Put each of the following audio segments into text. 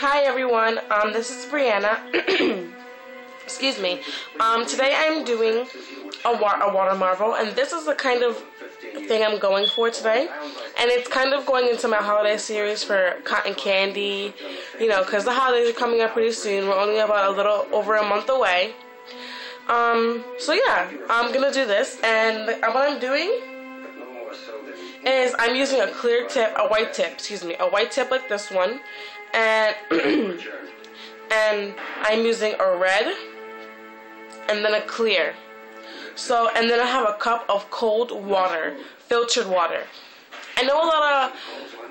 Hi everyone, um, this is Brianna. Excuse me. Um, today I'm doing a, wa a water marble, and this is the kind of thing I'm going for today. And it's kind of going into my holiday series for cotton candy, you know, because the holidays are coming up pretty soon. We're only about a little over a month away. Um, so yeah, I'm gonna do this, and what I'm doing is I'm using a clear tip, a white tip, excuse me, a white tip like this one, and and I'm using a red and then a clear. So, and then I have a cup of cold water, filtered water. I know a lot of,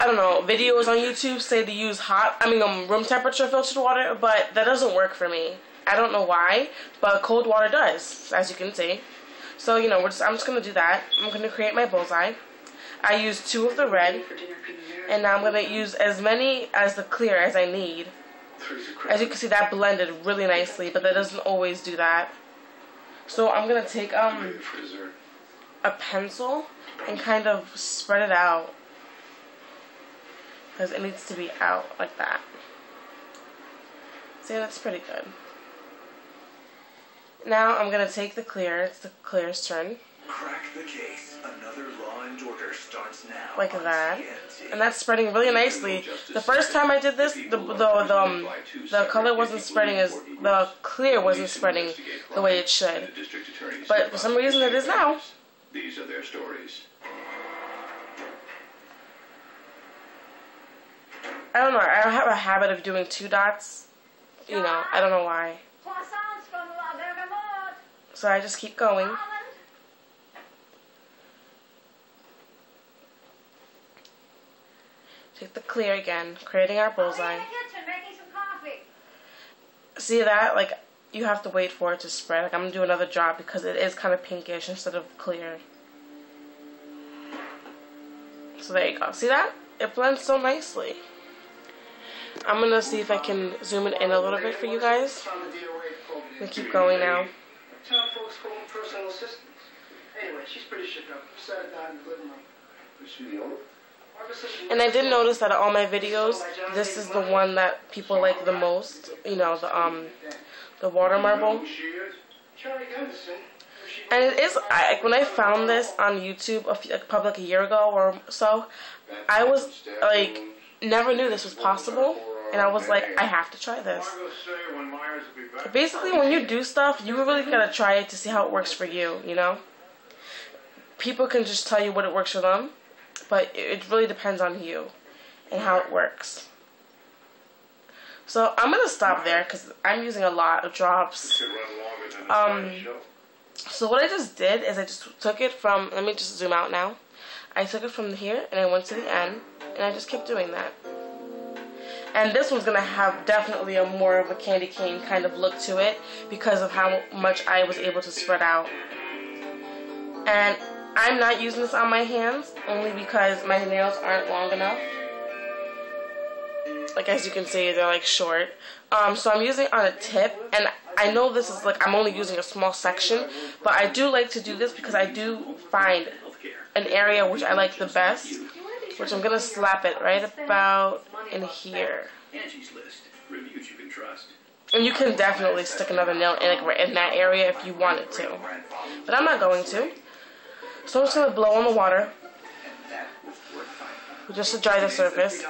I don't know, videos on YouTube say to use hot, I mean, um, room temperature filtered water, but that doesn't work for me. I don't know why, but cold water does, as you can see. So, you know, just, I'm just going to do that. I'm going to create my bullseye. I use two of the red, and now I'm going to use as many as the clear as I need. As you can see, that blended really nicely, but that doesn't always do that. So I'm going to take um a pencil and kind of spread it out. Because it needs to be out like that. See, that's pretty good. Now I'm going to take the clear. It's the clear's turn. Crack the case. Another Law and Order starts now. Like that. And that's spreading really nicely. The first time I did this, the the the, um, the color wasn't spreading as the clear wasn't spreading the way it should. But for some reason it is now. These are their stories. I don't know. I have a habit of doing two dots. You know, I don't know why. So I just keep going. Take the clear again, creating our bullseye. See that? Like, you have to wait for it to spread. Like, I'm going to do another drop because it is kind of pinkish instead of clear. So there you go. See that? It blends so nicely. I'm going to see if I can zoom it in a little bit for you guys. I'm going to keep going now. Anyway, she's pretty shook up. Set it down in the living room. Is she the owner? And I did notice that all my videos, this is the one that people like the most. You know, the um, the water marble. And it is, I, when I found this on YouTube, a few, like, probably like a year ago or so, I was like, never knew this was possible. And I was like, I have to try this. Basically, when you do stuff, you really gotta try it to see how it works for you, you know? People can just tell you what it works for them but it really depends on you and how it works. So I'm going to stop there because I'm using a lot of drops. Um, so what I just did is I just took it from, let me just zoom out now. I took it from here and I went to the end and I just kept doing that. And this one's going to have definitely a more of a candy cane kind of look to it because of how much I was able to spread out. And I'm not using this on my hands only because my nails aren't long enough. Like as you can see, they're like short. Um, so I'm using it on a tip, and I know this is like I'm only using a small section, but I do like to do this because I do find an area which I like the best, which I'm gonna slap it right about in here. And you can definitely stick another nail in, like, in that area if you wanted to, but I'm not going to. So I'm just going to blow on the water just to dry the surface.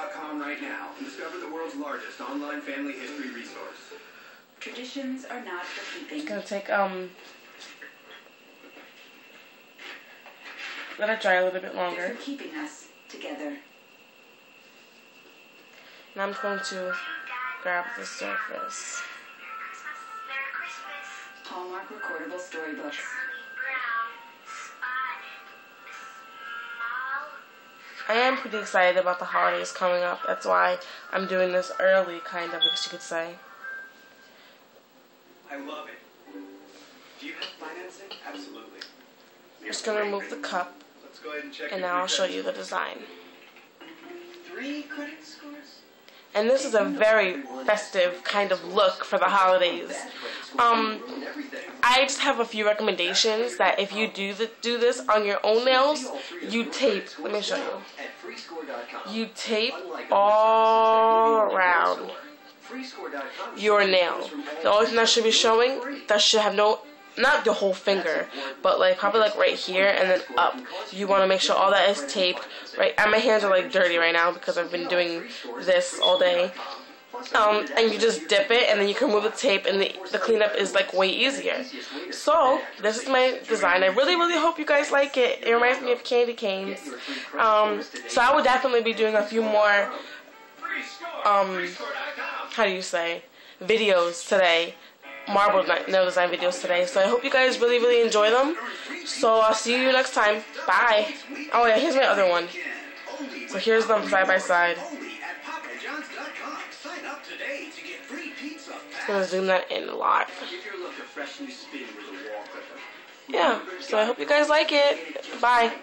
Traditions are not for keeping. Just gonna take um let it dry a little bit longer. For keeping us together. And I'm going to grab the surface. Hallmark recordable storybooks. I am pretty excited about the holidays coming up. That's why I'm doing this early, kind of, I guess you could say. I love it. Do you have financing? Absolutely. I'm just going to remove the cup, and, and now I'll show you the design. Three credit scores? And this is a very festive kind of look for the holidays. Um, I just have a few recommendations that if you do the, do this on your own nails, you tape. Let me show you. You tape all around your nail. The only thing that should be showing, that should have no, not the whole finger, but like probably like right here and then up. You want to make sure all that is taped, right? And my hands are like dirty right now because I've been doing this all day. Um, and you just dip it and then you can remove the tape and the, the cleanup is like way easier. So this is my design. I really really hope you guys like it. It reminds me of candy canes. Um, so I will definitely be doing a few more um, how do you say videos today marble nail design videos today so I hope you guys really really enjoy them so I'll see you next time bye oh yeah here's my other one so here's them side by side I'm gonna zoom that in a lot. Yeah, so I hope you guys like it. Bye.